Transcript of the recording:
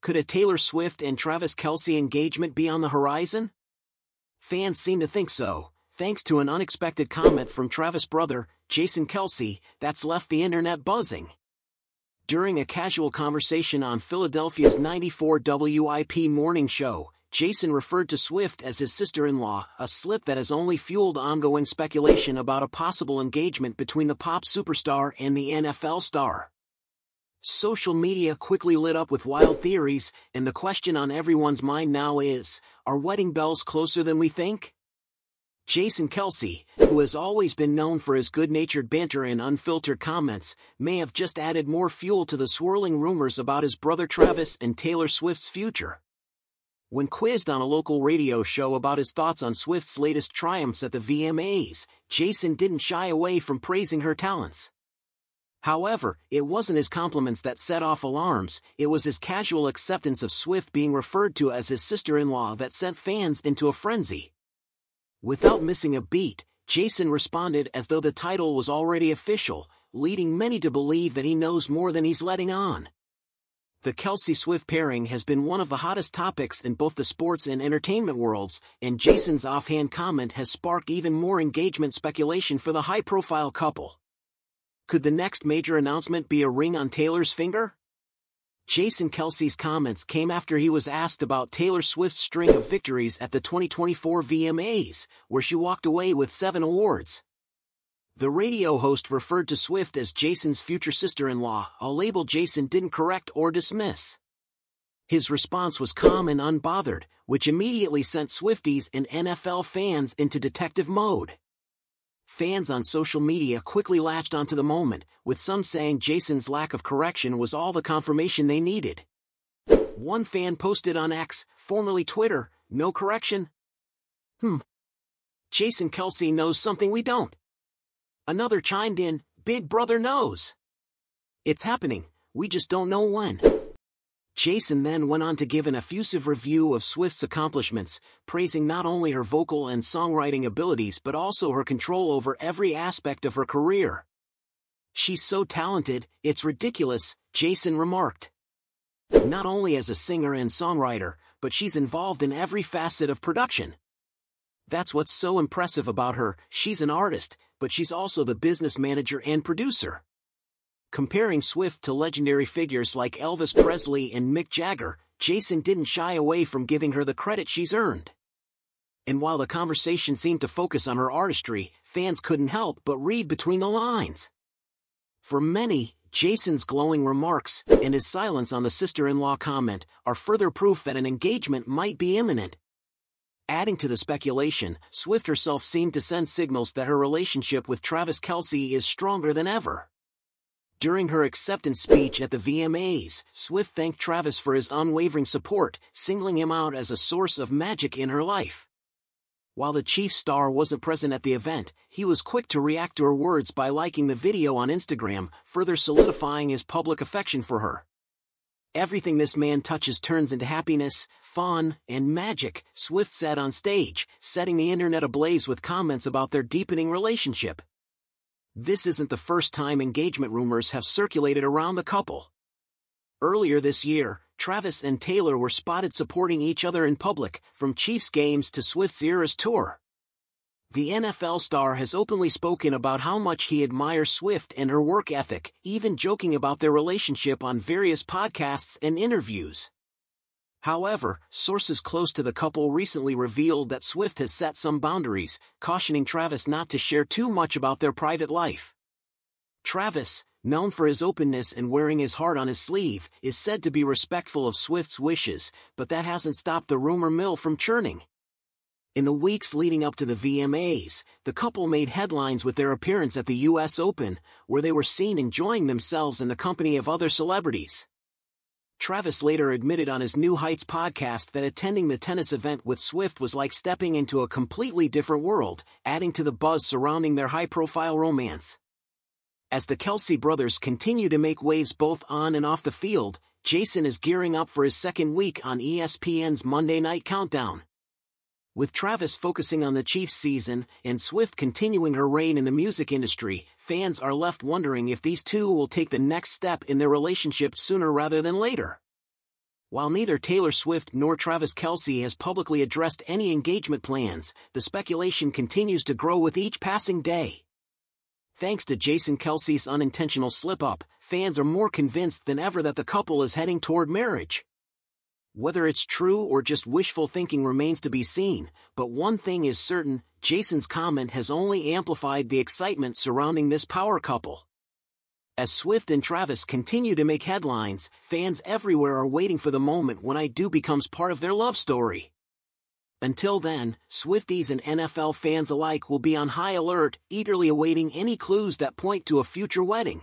Could a Taylor Swift and Travis Kelce engagement be on the horizon? Fans seem to think so, thanks to an unexpected comment from Travis' brother, Jason Kelce, that's left the internet buzzing. During a casual conversation on Philadelphia's 94 WIP morning show, Jason referred to Swift as his sister-in-law, a slip that has only fueled ongoing speculation about a possible engagement between the pop superstar and the NFL star. Social media quickly lit up with wild theories, and the question on everyone's mind now is, are wedding bells closer than we think? Jason Kelce, who has always been known for his good-natured banter and unfiltered comments, may have just added more fuel to the swirling rumors about his brother Travis and Taylor Swift's future. When quizzed on a local radio show about his thoughts on Swift's latest triumphs at the VMAs, Jason didn't shy away from praising her talents. However, it wasn't his compliments that set off alarms, it was his casual acceptance of Swift being referred to as his sister-in-law that sent fans into a frenzy. Without missing a beat, Jason responded as though the title was already official, leading many to believe that he knows more than he's letting on. The Kelce-Swift pairing has been one of the hottest topics in both the sports and entertainment worlds, and Jason's offhand comment has sparked even more engagement speculation for the high-profile couple. Could the next major announcement be a ring on Taylor's finger? Jason Kelce's comments came after he was asked about Taylor Swift's string of victories at the 2024 VMAs, where she walked away with seven awards. The radio host referred to Swift as Jason's future sister-in-law, a label Jason didn't correct or dismiss. His response was calm and unbothered, which immediately sent Swifties and NFL fans into detective mode. Fans on social media quickly latched onto the moment, with some saying Jason's lack of correction was all the confirmation they needed. One fan posted on X, formerly Twitter, no correction? Hmm. Jason Kelce knows something we don't. Another chimed in, Big Brother knows. It's happening, we just don't know when. Jason then went on to give an effusive review of Swift's accomplishments, praising not only her vocal and songwriting abilities but also her control over every aspect of her career. She's so talented, it's ridiculous, Jason remarked. Not only as a singer and songwriter, but she's involved in every facet of production. That's what's so impressive about her, she's an artist, but she's also the business manager and producer. Comparing Swift to legendary figures like Elvis Presley and Mick Jagger, Jason didn't shy away from giving her the credit she's earned. And while the conversation seemed to focus on her artistry, fans couldn't help but read between the lines. For many, Jason's glowing remarks and his silence on the sister-in-law comment are further proof that an engagement might be imminent. Adding to the speculation, Swift herself seemed to send signals that her relationship with Travis Kelce is stronger than ever. During her acceptance speech at the VMAs, Swift thanked Travis for his unwavering support, singling him out as a source of magic in her life. While the Chief star wasn't present at the event, he was quick to react to her words by liking the video on Instagram, further solidifying his public affection for her. Everything this man touches turns into happiness, fun, and magic, Swift said on stage, setting the internet ablaze with comments about their deepening relationship. This isn't the first time engagement rumors have circulated around the couple. Earlier this year, Travis and Taylor were spotted supporting each other in public, from Chiefs games to Swift's Eras tour. The NFL star has openly spoken about how much he admires Swift and her work ethic, even joking about their relationship on various podcasts and interviews. However, sources close to the couple recently revealed that Swift has set some boundaries, cautioning Travis not to share too much about their private life. Travis, known for his openness and wearing his heart on his sleeve, is said to be respectful of Swift's wishes, but that hasn't stopped the rumor mill from churning. In the weeks leading up to the VMAs, the couple made headlines with their appearance at the US Open, where they were seen enjoying themselves in the company of other celebrities. Travis later admitted on his New Heights podcast that attending the tennis event with Swift was like stepping into a completely different world, adding to the buzz surrounding their high-profile romance. As the Kelce brothers continue to make waves both on and off the field, Jason is gearing up for his second week on ESPN's Monday Night Countdown. With Travis focusing on the Chiefs season and Swift continuing her reign in the music industry, fans are left wondering if these two will take the next step in their relationship sooner rather than later. While neither Taylor Swift nor Travis Kelce has publicly addressed any engagement plans, the speculation continues to grow with each passing day. Thanks to Jason Kelce's unintentional slip-up, fans are more convinced than ever that the couple is heading toward marriage. Whether it's true or just wishful thinking remains to be seen, but one thing is certain, Jason's comment has only amplified the excitement surrounding this power couple. As Swift and Travis continue to make headlines, fans everywhere are waiting for the moment when I Do becomes part of their love story. Until then, Swifties and NFL fans alike will be on high alert, eagerly awaiting any clues that point to a future wedding.